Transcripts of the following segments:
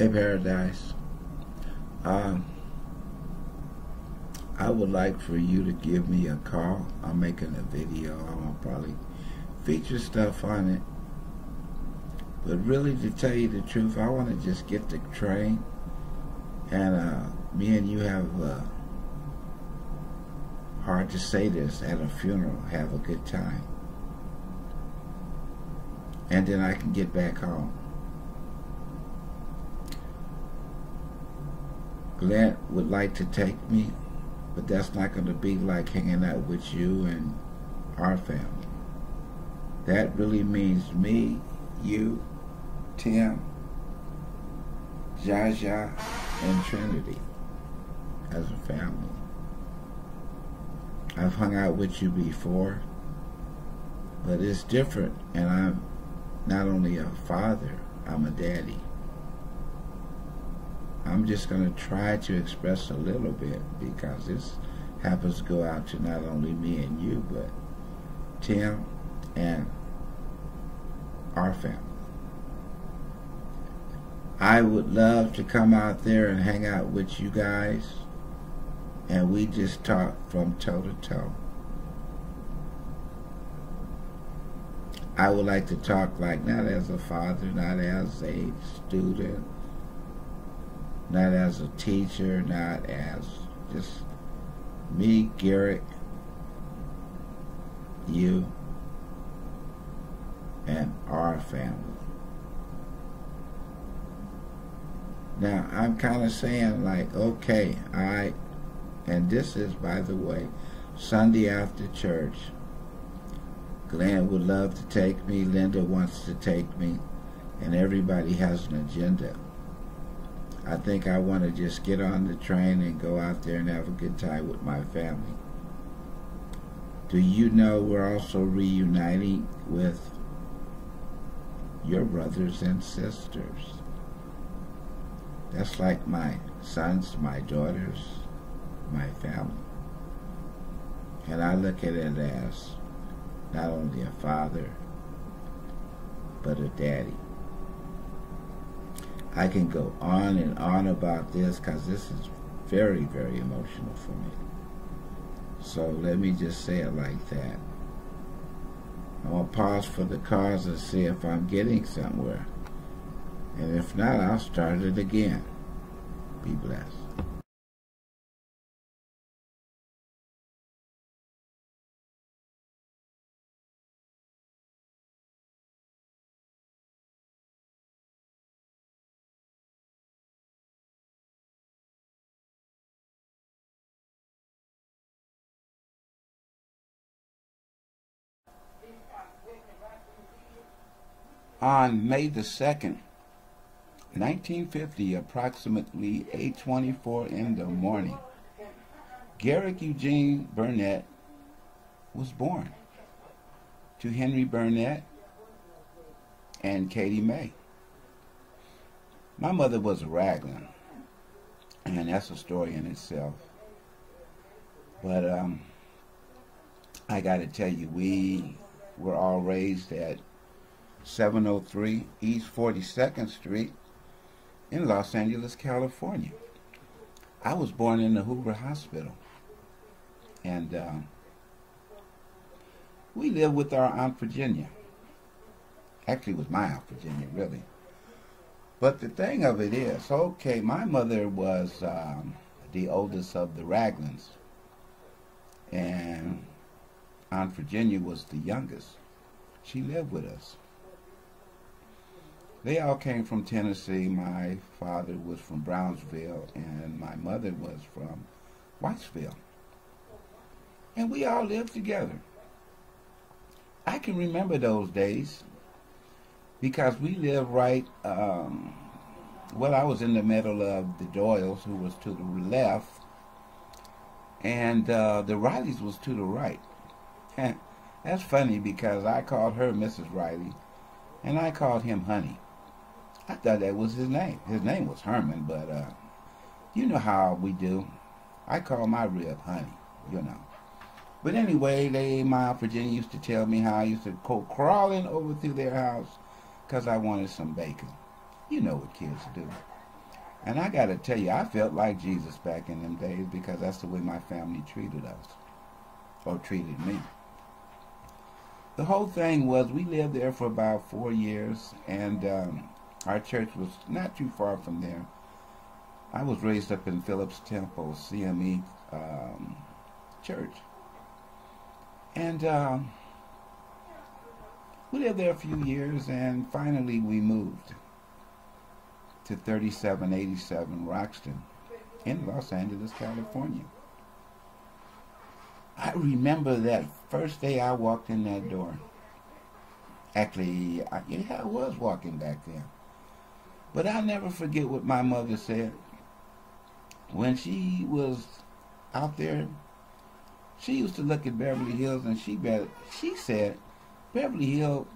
Hey Paradise. Um, I would like for you to give me a call. I'm making a video. I'm gonna probably feature stuff on it. But really, to tell you the truth, I want to just get the train. And uh, me and you have, uh, hard to say this, at a funeral, have a good time. And then I can get back home. Glenn would like to take me, but that's not going to be like hanging out with you and our family. That really means me, you, Tim, Jaja, and Trinity as a family. I've hung out with you before, but it's different, and I'm not only a father, I'm a daddy. I'm just going to try to express a little bit because this happens to go out to not only me and you, but Tim and our family. I would love to come out there and hang out with you guys and we just talk from toe to toe. I would like to talk like not as a father, not as a student, not as a teacher, not as just me, Garrett, you, and our family. Now, I'm kind of saying, like, okay, I, and this is, by the way, Sunday after church. Glenn would love to take me, Linda wants to take me, and everybody has an agenda. I think I want to just get on the train and go out there and have a good time with my family. Do you know we're also reuniting with your brothers and sisters? That's like my sons, my daughters, my family. And I look at it as not only a father, but a daddy. I can go on and on about this because this is very, very emotional for me. So let me just say it like that. I'm going to pause for the cars and see if I'm getting somewhere. And if not, I'll start it again. Be blessed. On May the 2nd, 1950, approximately 8.24 in the morning, Gehrig Eugene Burnett was born to Henry Burnett and Katie May. My mother was a Raglan, and that's a story in itself. But um, I got to tell you, we were all raised at 703 East 42nd Street in Los Angeles, California. I was born in the Hoover Hospital. And uh, we lived with our Aunt Virginia. Actually, it was my Aunt Virginia, really. But the thing of it is, okay, my mother was um, the oldest of the Raglins. And Aunt Virginia was the youngest. She lived with us. They all came from Tennessee. My father was from Brownsville, and my mother was from Whitesville. And we all lived together. I can remember those days because we lived right, um, well, I was in the middle of the Doyles, who was to the left, and uh, the Rileys was to the right. That's funny because I called her Mrs. Riley, and I called him Honey. I thought that was his name. His name was Herman, but uh, you know how we do. I call my rib honey, you know. But anyway, they, my Virginia used to tell me how I used to go crawling over through their house because I wanted some bacon. You know what kids do. And I got to tell you, I felt like Jesus back in them days because that's the way my family treated us or treated me. The whole thing was we lived there for about four years, and um, our church was not too far from there. I was raised up in Phillips Temple CME um, Church. And um, we lived there a few years, and finally we moved to 3787 Roxton in Los Angeles, California. I remember that first day I walked in that door. Actually, I, yeah, I was walking back there. But I'll never forget what my mother said. When she was out there, she used to look at Beverly Hills and she she said Beverly Hills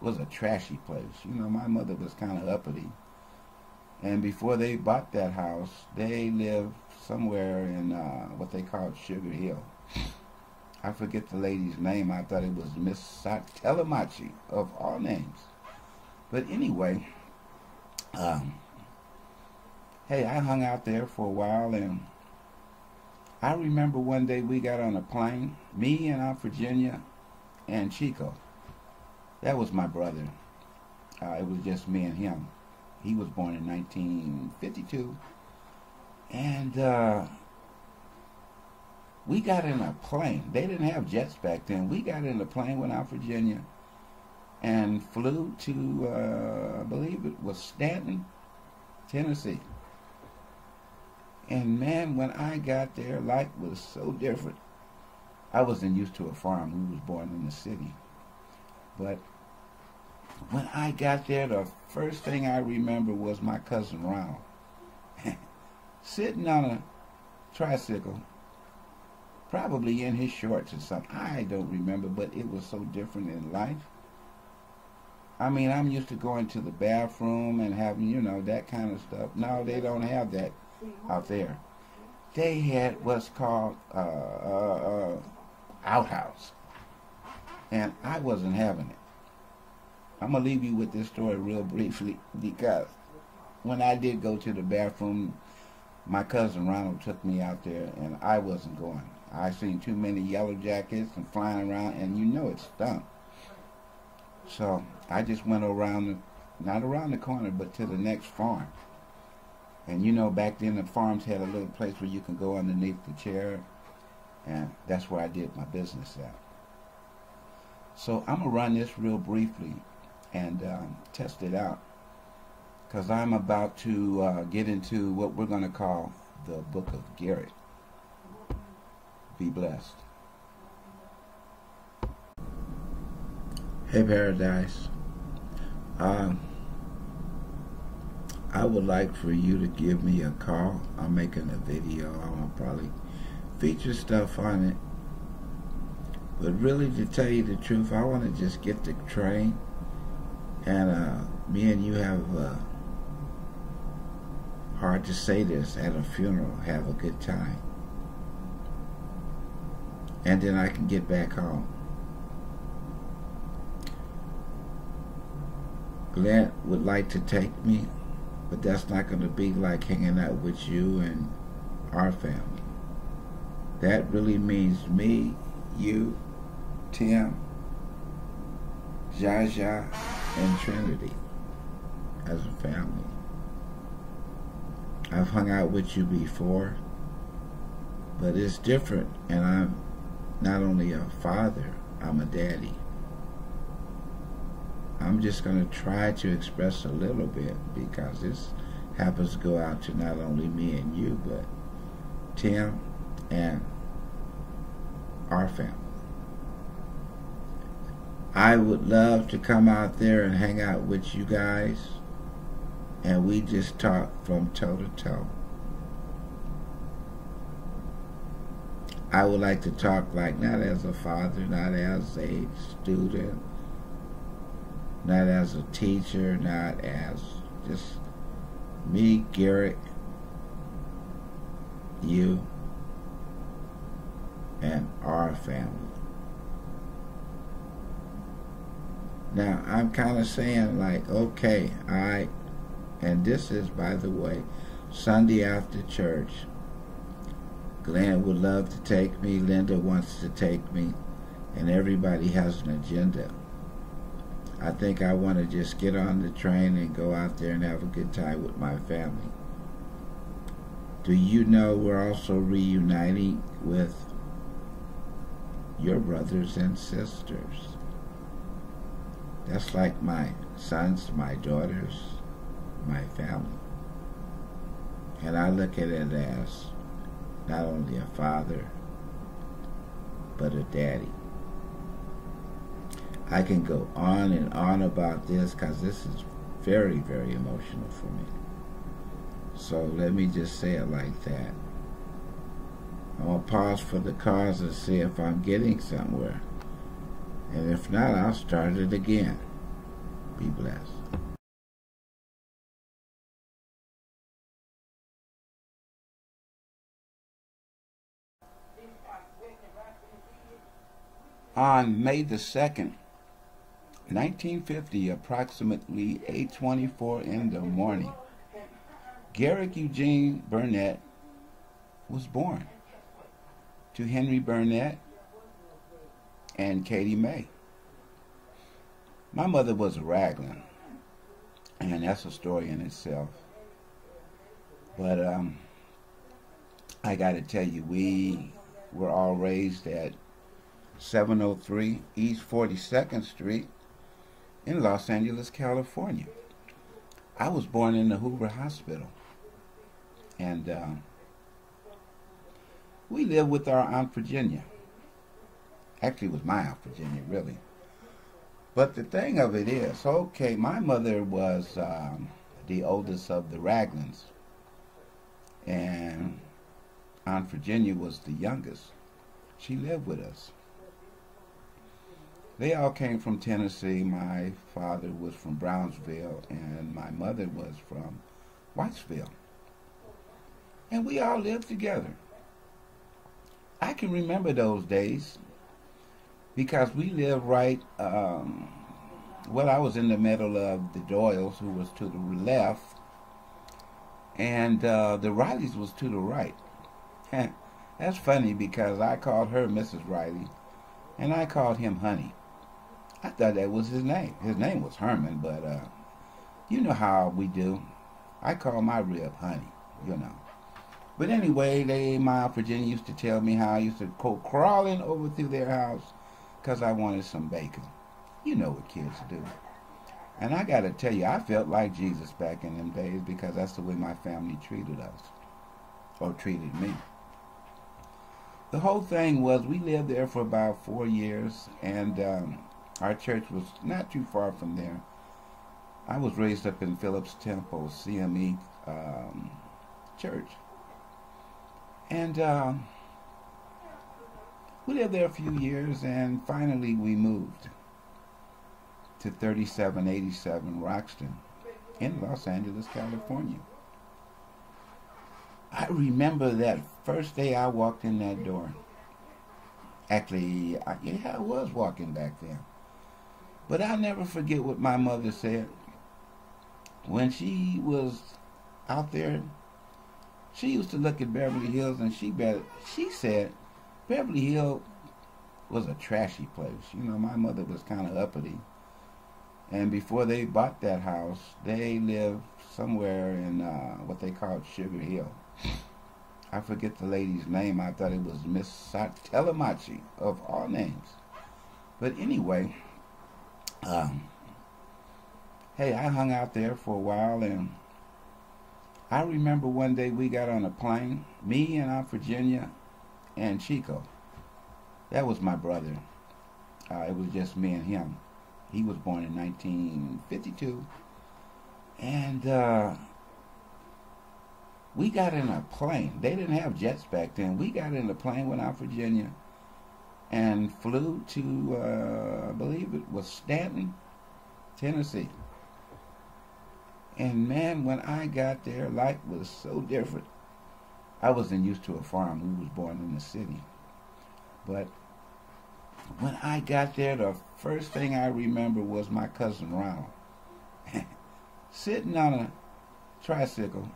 was a trashy place. You know, my mother was kind of uppity. And before they bought that house, they lived somewhere in uh, what they called Sugar Hill. I forget the lady's name. I thought it was Miss Telemachi of all names. But anyway, um, hey, I hung out there for a while, and I remember one day we got on a plane, me and Aunt Virginia and Chico. That was my brother. Uh, it was just me and him. He was born in 1952. And uh, we got in a plane. They didn't have jets back then. We got in a plane, went out Virginia, and flew to, uh, I believe it was Stanton, Tennessee. And man, when I got there, life was so different. I wasn't used to a farm. We was born in the city. But when I got there, the first thing I remember was my cousin Ronald sitting on a tricycle probably in his shorts or something. I don't remember, but it was so different in life. I mean, I'm used to going to the bathroom and having, you know, that kind of stuff. No, they don't have that out there. They had what's called uh, uh, uh, outhouse, and I wasn't having it. I'm gonna leave you with this story real briefly because when I did go to the bathroom, my cousin Ronald took me out there, and I wasn't going. I seen too many yellow jackets and flying around, and you know it stunk. So I just went around, the, not around the corner, but to the next farm. And you know, back then the farms had a little place where you can go underneath the chair, and that's where I did my business at. So I'm gonna run this real briefly and um, test it out, because I'm about to uh, get into what we're gonna call the Book of Garrett. Be blessed. Hey, Paradise. Um, I would like for you to give me a call. I'm making a video. I will probably feature stuff on it. But really, to tell you the truth, I want to just get the train. And uh, me and you have, uh, hard to say this, at a funeral, have a good time and then I can get back home. Glenn would like to take me, but that's not going to be like hanging out with you and our family. That really means me, you, Tim, Jaja, and Trinity as a family. I've hung out with you before, but it's different, and I'm not only a father, I'm a daddy. I'm just going to try to express a little bit because this happens to go out to not only me and you, but Tim and our family. I would love to come out there and hang out with you guys and we just talk from toe to toe. I would like to talk like not as a father, not as a student, not as a teacher, not as just me, Garrett, you, and our family. Now, I'm kind of saying like, okay, I, And this is, by the way, Sunday after church. Glenn would love to take me. Linda wants to take me. And everybody has an agenda. I think I want to just get on the train and go out there and have a good time with my family. Do you know we're also reuniting with your brothers and sisters? That's like my sons, my daughters, my family. And I look at it as not only a father, but a daddy. I can go on and on about this because this is very, very emotional for me. So let me just say it like that. I'm going to pause for the cars and see if I'm getting somewhere. And if not, I'll start it again. Be blessed. On May the 2nd, 1950, approximately 8.24 in the morning, Gehrig Eugene Burnett was born to Henry Burnett and Katie May. My mother was a Raglan, and that's a story in itself. But um, I got to tell you, we were all raised at 703 East 42nd Street in Los Angeles, California. I was born in the Hoover Hospital. And uh, we lived with our Aunt Virginia. Actually, it was my Aunt Virginia, really. But the thing of it is, okay, my mother was um, the oldest of the Raglins. And Aunt Virginia was the youngest. She lived with us. They all came from Tennessee. My father was from Brownsville, and my mother was from Whitesville. And we all lived together. I can remember those days because we lived right, um, well, I was in the middle of the Doyles, who was to the left, and uh, the Rileys was to the right. That's funny because I called her Mrs. Riley, and I called him Honey. I thought that was his name. His name was Herman, but uh, you know how we do. I call my rib honey, you know. But anyway, they, my Virginia used to tell me how I used to go crawling over through their house because I wanted some bacon. You know what kids do. And I got to tell you, I felt like Jesus back in them days because that's the way my family treated us or treated me. The whole thing was we lived there for about four years, and um, our church was not too far from there. I was raised up in Phillips Temple CME um, church. And uh, we lived there a few years, and finally we moved to 3787 Roxton in Los Angeles, California. I remember that first day I walked in that door. Actually, I, yeah, I was walking back there. But I'll never forget what my mother said. When she was out there, she used to look at Beverly Hills and she bet, she said Beverly Hills was a trashy place. You know, my mother was kind of uppity. And before they bought that house, they lived somewhere in uh, what they called Sugar Hill. I forget the lady's name. I thought it was Miss Telemachi of all names. But anyway, um, hey, I hung out there for a while, and I remember one day we got on a plane, me and Aunt Virginia and Chico. That was my brother. Uh, it was just me and him. He was born in 1952. And uh, we got in a plane. They didn't have jets back then. We got in a plane with Aunt Virginia and flew to, uh, I believe it was Stanton, Tennessee. And man, when I got there, life was so different. I wasn't used to a farm. We was born in the city. But when I got there, the first thing I remember was my cousin Ronald sitting on a tricycle,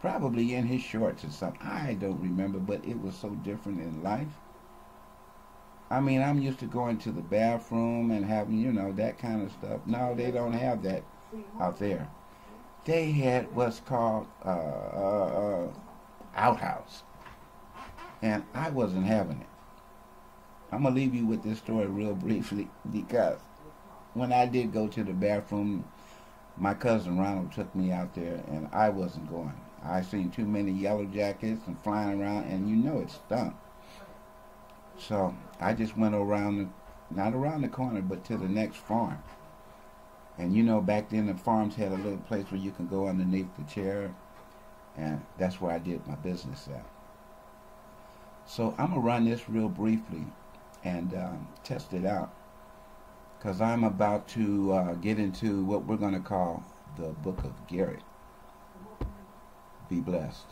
probably in his shorts or something. I don't remember, but it was so different in life. I mean, I'm used to going to the bathroom and having, you know, that kind of stuff. No, they don't have that out there. They had what's called uh, uh, uh, outhouse, and I wasn't having it. I'm gonna leave you with this story real briefly because when I did go to the bathroom, my cousin Ronald took me out there, and I wasn't going. I seen too many yellow jackets and flying around, and you know it stunk. So I just went around, not around the corner, but to the next farm. And you know, back then the farms had a little place where you can go underneath the chair, and that's where I did my business at. So I'm gonna run this real briefly and um, test it out, because I'm about to uh, get into what we're gonna call the Book of Garrett. Be blessed.